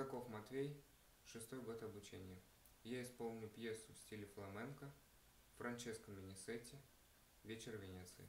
Казаков Матвей, шестой год обучения. Я исполню пьесу в стиле фламенко Франческо Минисетти «Вечер Венеции».